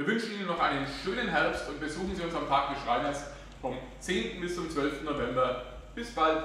Wir wünschen Ihnen noch einen schönen Herbst und besuchen Sie uns am Park des Schreiners vom 10. bis zum 12. November. Bis bald!